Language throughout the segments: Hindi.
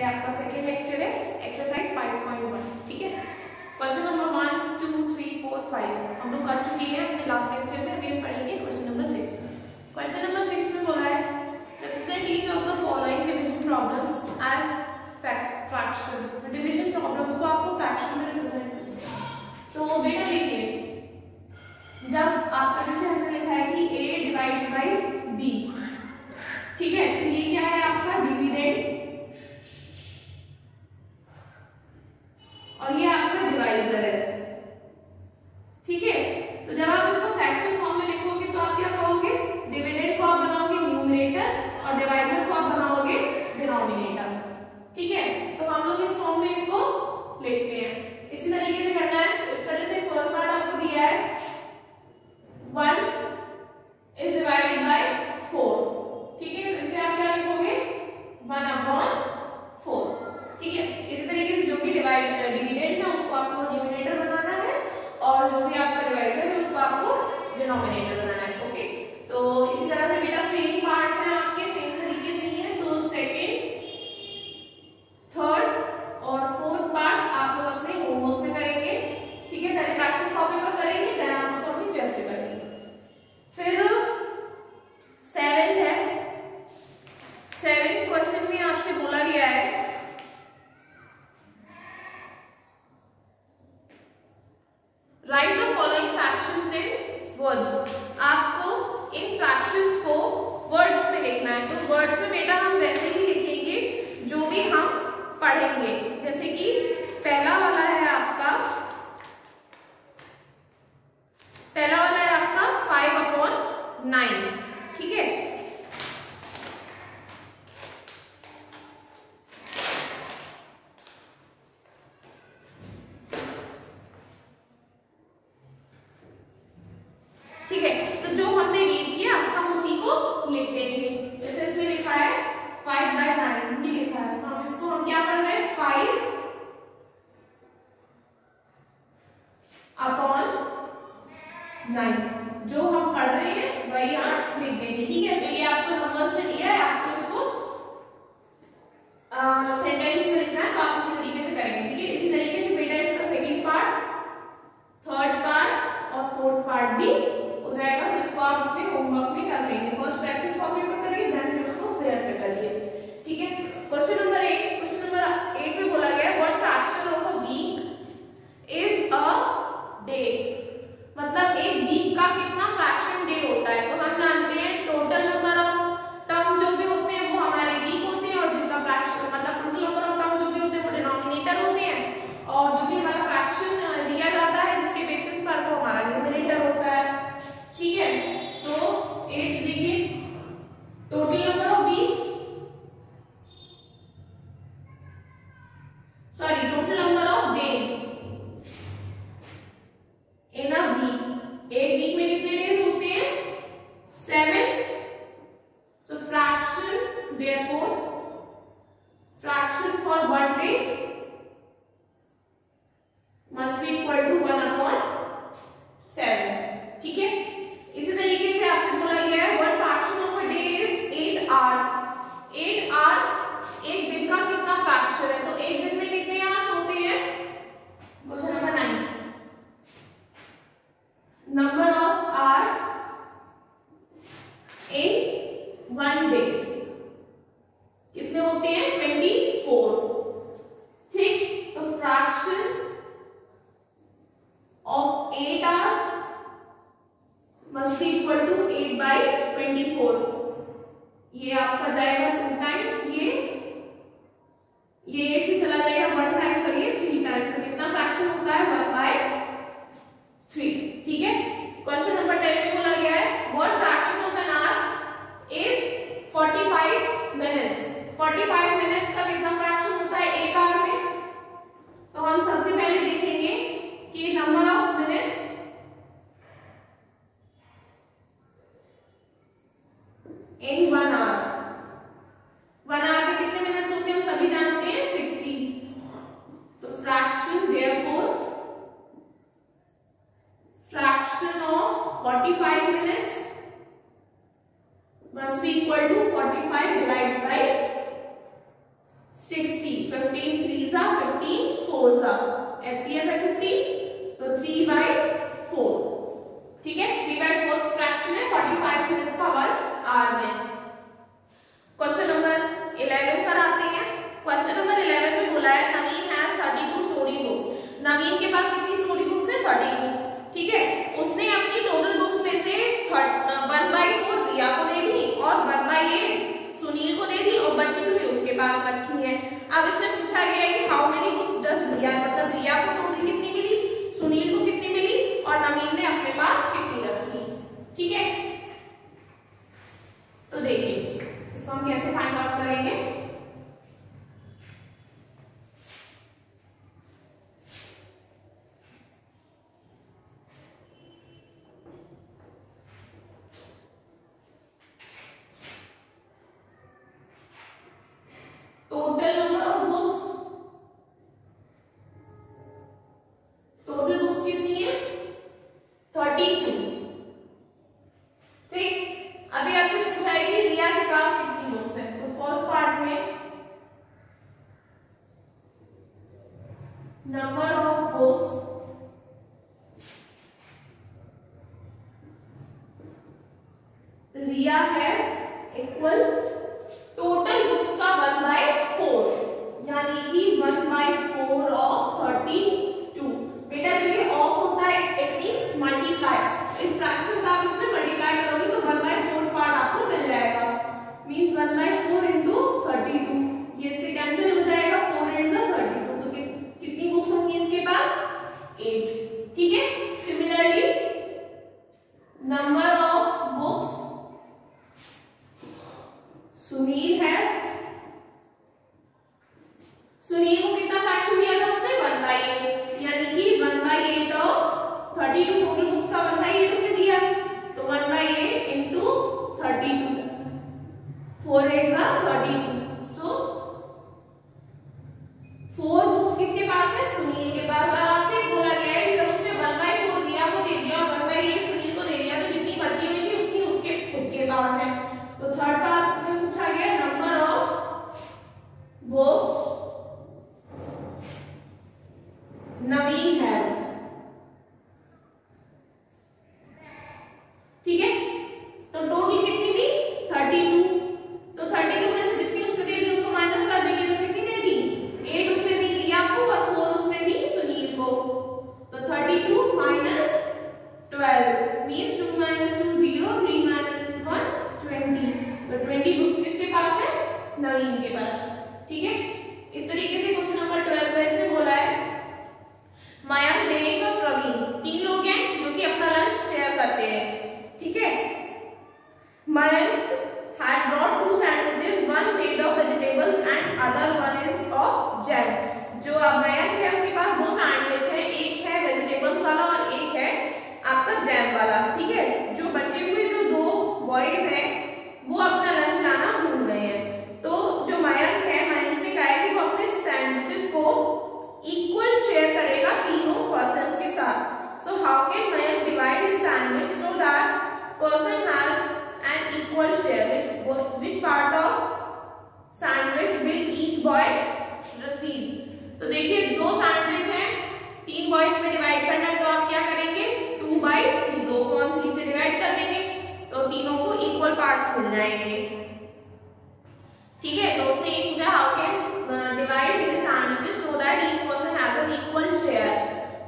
है आपका सेकेंड लेक्चर है एक्सरसाइज 5.1 ठीक है? Question number one two three four five हम लोग कर चुके हैं अपने लास्ट लेक्चर में, अभी हम पढ़ेंगे question number six question number six में बोला है represent each of the following division problems as fraction division भी आपका डिवाइस है तो उसको आपको डिनोमिनेटर बनाना है। ओके तो इसी तरह से बेटा सेम पार्ट अपॉन नाइन जो हम पढ़ रहे हैं, वही आप लिख देंगे। ठीक है तो ये आपको नंबर्स में दिया है, आपको क्वेश्चन नंबर टेन में बोला गया है what fraction of an hour is 45 minutes 45 four HCF है फिफ्टी तो थ्री बाई फोर ठीक है? थ्री बाई फोर फ्रैक्शन है फोर्टी फाइव मिनट्स का वन आर में। क्वेश्चन नंबर इलेवन पर आते हैं। क्वेश्चन नंबर इलेवन में बोला है Naveen has thirty two story books Naveen के पास कितनी स्टोरी बुक्स है? थर्टी टू ठीक है? उसने अपनी टोटल बुक्स में से वन बाई फोर रिया को दे दी और वन बाई एट सुनील को दे दी और बची हुई उसके पास रखी है। अब इसमें पूछा गया है कि हाउ मेनी बुक्स रिया मतलब रिया को टोटल कितनी मिली? सुनील को कितनी मिली? और नवीन ने अपने पास कितनी रखी? ठीक है तो देखिए इसको हम कैसे फाइंड आउट करेंगे रिया है इक्वल टोटल बुक्स का वन बाय फोर यानी कि one by four of thirty two बेटा ये ऑफ़ होता है इट मींस मल्टीप्लाई इस फ्रैक्शन का आप इसमें मल्टीप्लाई करोगे तो one by four 32 total books का बनता है तीनों को इक्वल पार्ट्स मिल जाएँगे। ठीक है तो उसने ये पूछा how can divide his sandwiches so that each person has an equal share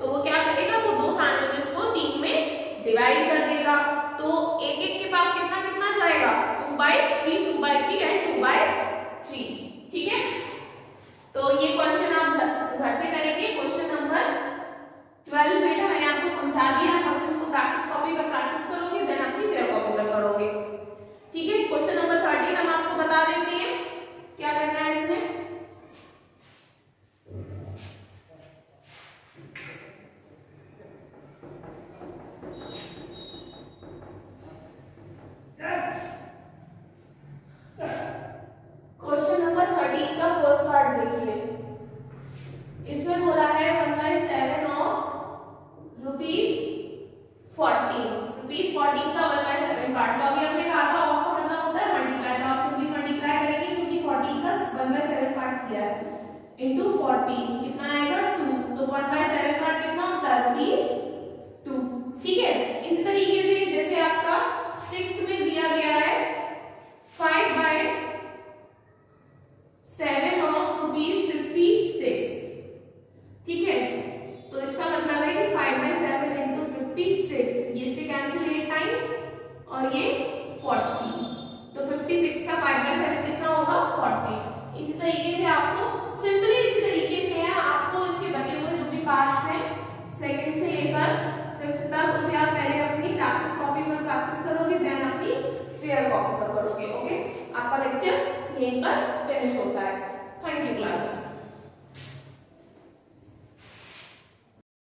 तो वो क्या करेगा, वो दो सैंडविचेस को तीन में डिवाइड कर देगा। तो एक एक के पास कितना कितना जाएगा? Two by three two by three and two by three ठीक है? तो ये क्वेश्चन आप घर घर से करेंगे। क्वेश्चन नंबर ट्वेल्व बेटा, मैंने आपको समझा दिया। फ़र्स्ट इसको प्रैक्टिस कॉपी पर प्रैक्टिस करोगे देन अपनी फेयर कॉपी ठीक है? क्वेश्चन नंबर थर्टीन हम आपको बता देते हैं क्या करना है इसमें क्वेश्चन नंबर थर्टीन का फ़र्स्ट पार्ट देखिए इसमें बोला है one by seven of rupees forty start किया है इंटू